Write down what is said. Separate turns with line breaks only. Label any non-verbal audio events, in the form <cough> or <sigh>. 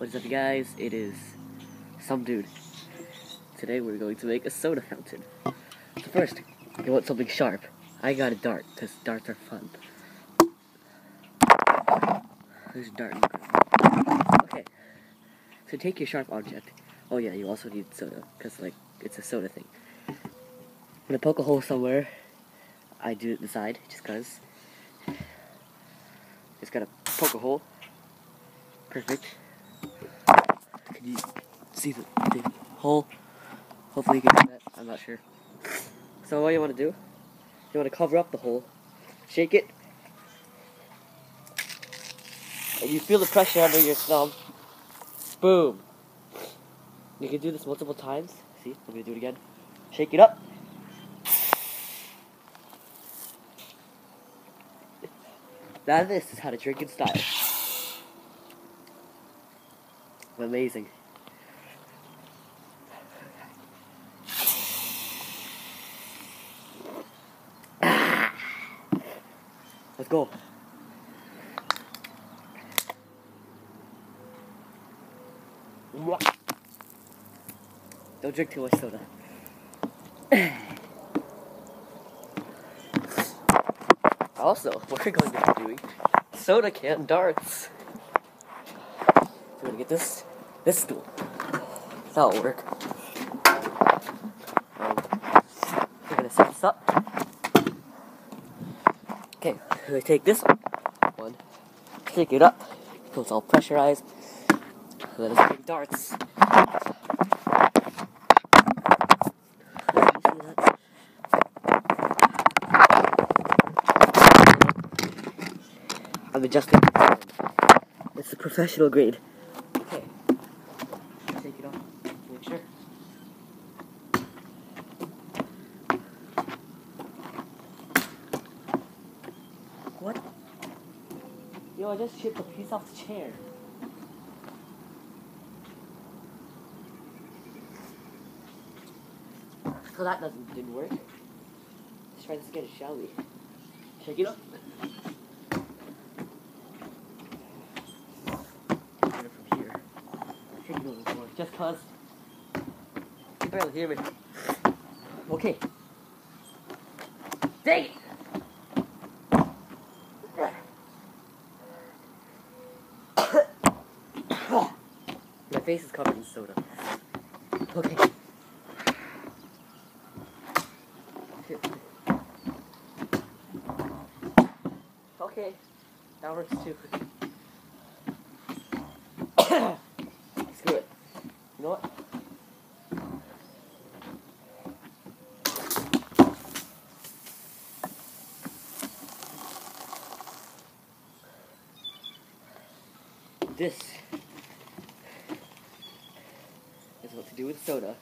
What is up, you guys? It is some dude. Today we're going to make a soda fountain. So first, you want something sharp. I got a dart, because darts are fun. There's a dart. Okay. So take your sharp object. Oh yeah, you also need soda, because like, it's a soda thing. I'm gonna poke a hole somewhere. I do it the side, just cause. Just gotta poke a hole. Perfect. Can you see the, the hole? Hopefully you can do that. I'm not sure. So what you want to do, you want to cover up the hole, shake it, and you feel the pressure under your thumb. Boom. You can do this multiple times. See, I'm going to do it again. Shake it up. Now this is how to drink in style. Amazing. Let's go. Don't drink too much soda. also, we're going to be doing soda can darts. So we're gonna get this this stool. That'll work. Um, we're gonna set this up. We're gonna take this one, take it up, so it's all pressurized. Let us make darts. I'm adjusting. It's the professional grade. Okay. Take it off. Make sure. What? Yo, I just chipped a piece off the chair. So that doesn't didn't work. Let's try this again, shall we? Shake it up. From here. Just cause you barely hear me. Okay. Dang it! Face is covered in soda. Okay. Okay, that works too. <coughs> Screw it. You know what? This what to do with soda